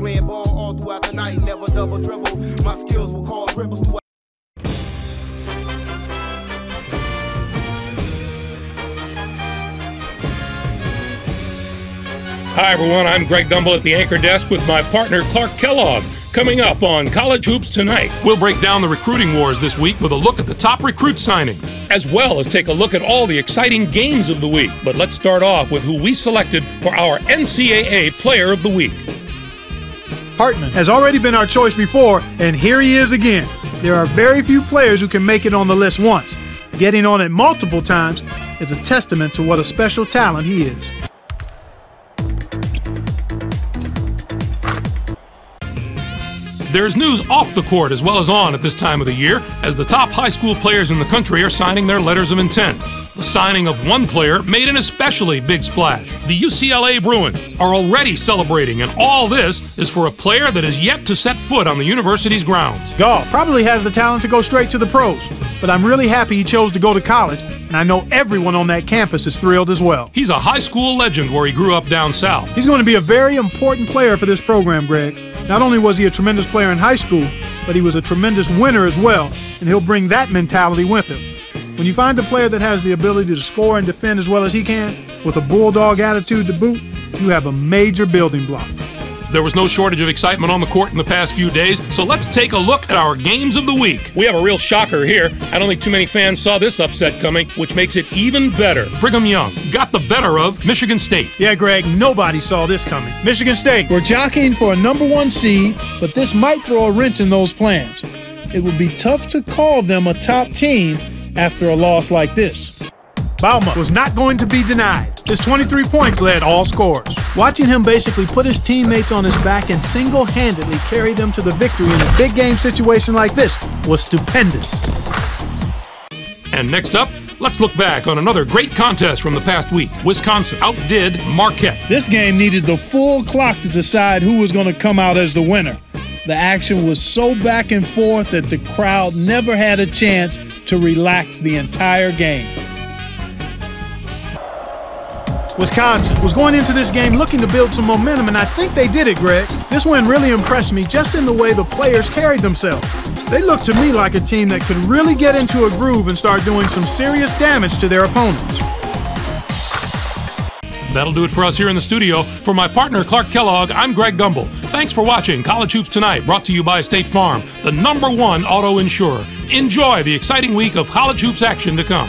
playing ball all throughout the night, never double dribble. My skills will cause ripples throughout. Hi, everyone. I'm Greg Gumbel at the anchor desk with my partner, Clark Kellogg. Coming up on College Hoops Tonight, we'll break down the recruiting wars this week with a look at the top recruit signing, as well as take a look at all the exciting games of the week. But let's start off with who we selected for our NCAA Player of the Week. Hartman has already been our choice before, and here he is again. There are very few players who can make it on the list once. Getting on it multiple times is a testament to what a special talent he is. There's news off the court as well as on at this time of the year, as the top high school players in the country are signing their letters of intent. The signing of one player made an especially big splash. The UCLA Bruins are already celebrating, and all this is for a player that is yet to set foot on the university's grounds. Goff probably has the talent to go straight to the pros, but I'm really happy he chose to go to college, and I know everyone on that campus is thrilled as well. He's a high school legend where he grew up down south. He's going to be a very important player for this program, Greg. Not only was he a tremendous player in high school, but he was a tremendous winner as well, and he'll bring that mentality with him. When you find a player that has the ability to score and defend as well as he can, with a bulldog attitude to boot, you have a major building block. There was no shortage of excitement on the court in the past few days, so let's take a look at our games of the week. We have a real shocker here. I don't think too many fans saw this upset coming, which makes it even better. Brigham Young got the better of Michigan State. Yeah, Greg, nobody saw this coming. Michigan State, we're jockeying for a number one seed, but this might throw a wrench in those plans. It would be tough to call them a top team after a loss like this. Bauma was not going to be denied. His 23 points led all scores. Watching him basically put his teammates on his back and single handedly carry them to the victory in a big game situation like this was stupendous. And next up, let's look back on another great contest from the past week. Wisconsin outdid Marquette. This game needed the full clock to decide who was going to come out as the winner. The action was so back and forth that the crowd never had a chance to relax the entire game. Wisconsin was going into this game looking to build some momentum, and I think they did it, Greg. This win really impressed me just in the way the players carried themselves. They looked to me like a team that could really get into a groove and start doing some serious damage to their opponents. That'll do it for us here in the studio. For my partner, Clark Kellogg, I'm Greg Gumbel. Thanks for watching College Hoops Tonight, brought to you by State Farm, the number one auto insurer. Enjoy the exciting week of college hoops action to come.